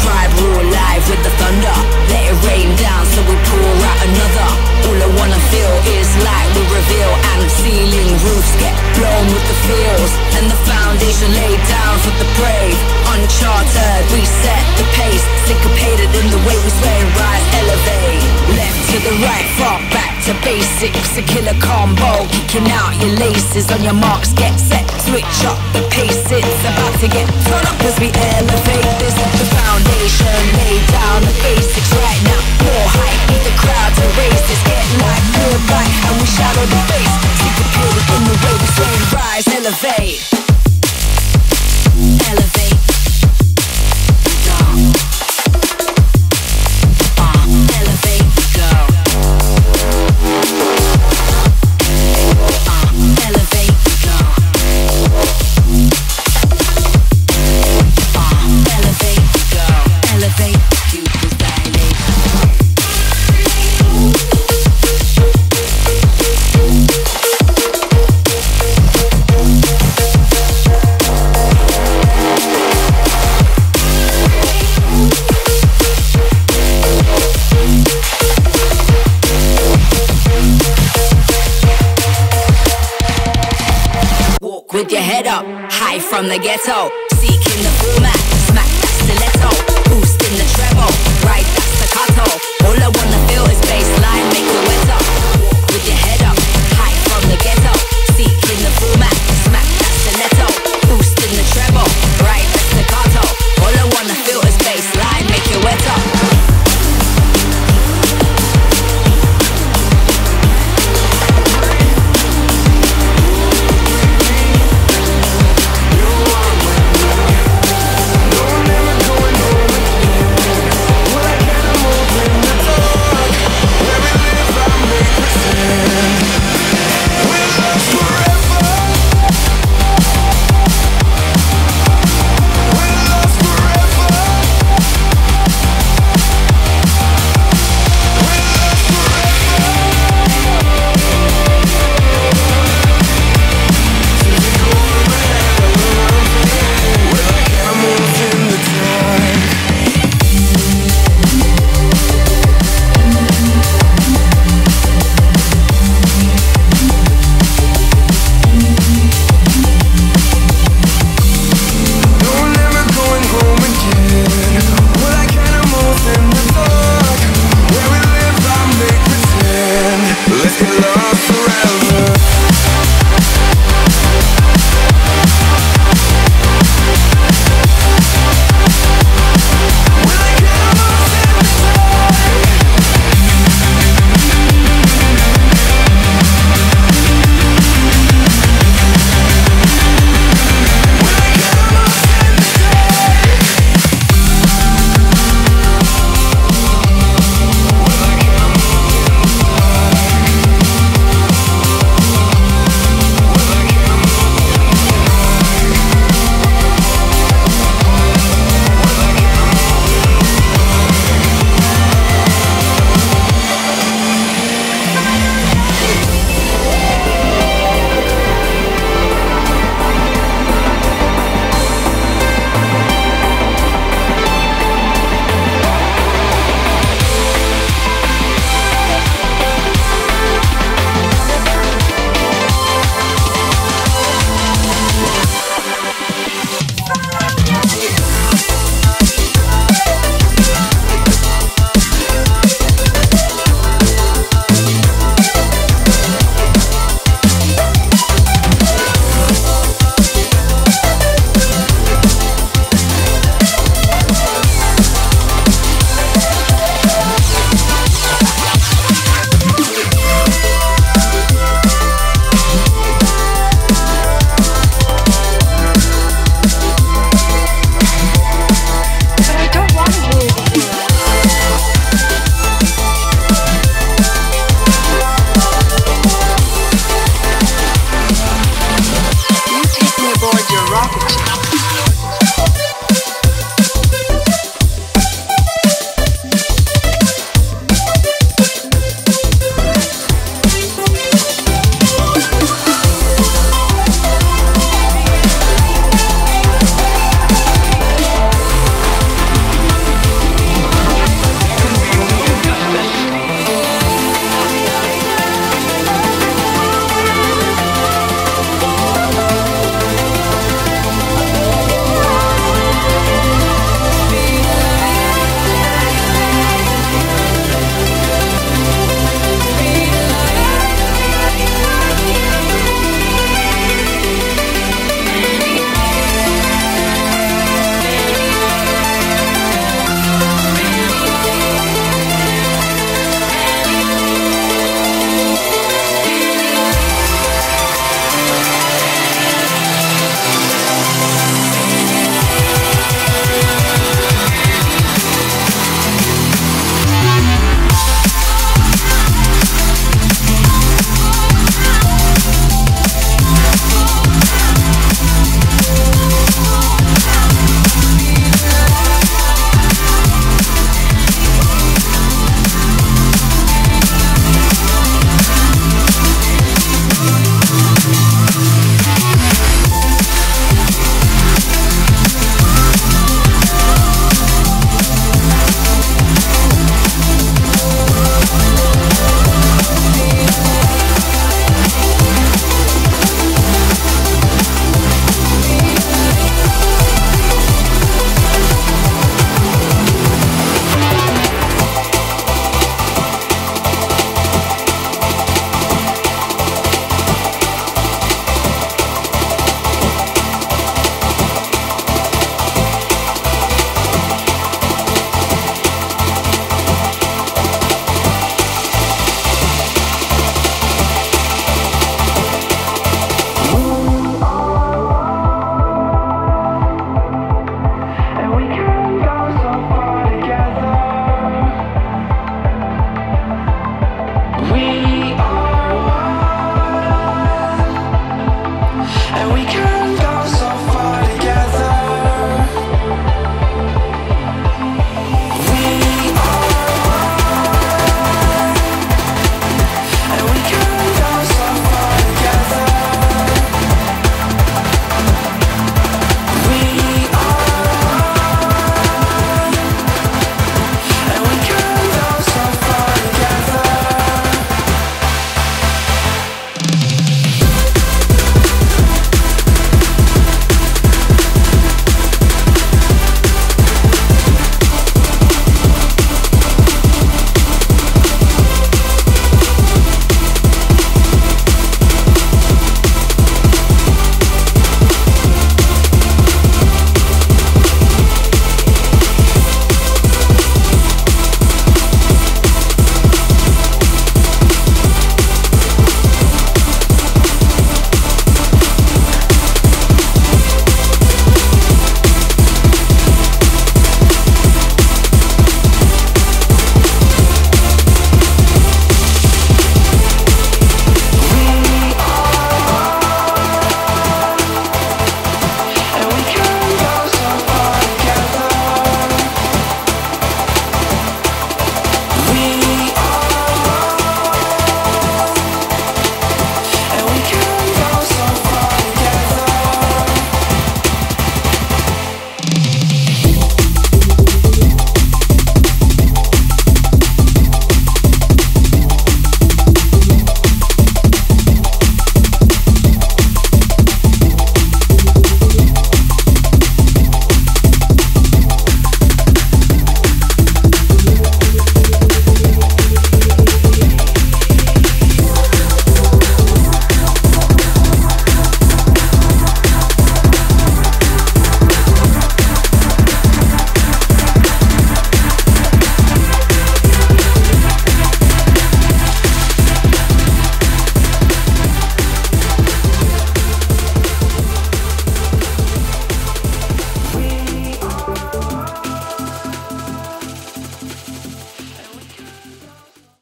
tribe rule with the thunder. Let it rain down so we pour out another. All I wanna feel is light we reveal And ceiling roofs get blown with the fields And the foundation laid down for the brave. Uncharted, we set the pace. Syncopated in the way we sway and rise, elevate. Left to the right, far back to basics. A killer combo, kicking out your laces On your marks, get set switch up the pace. It's about to get turn up as we elevate. This the foundation, lay down the basics right now. More hype, need the crowd to raise this. Get live, good and we shadow the face. Stick the pill in the way we sway, rise, elevate, elevate. High from the ghetto.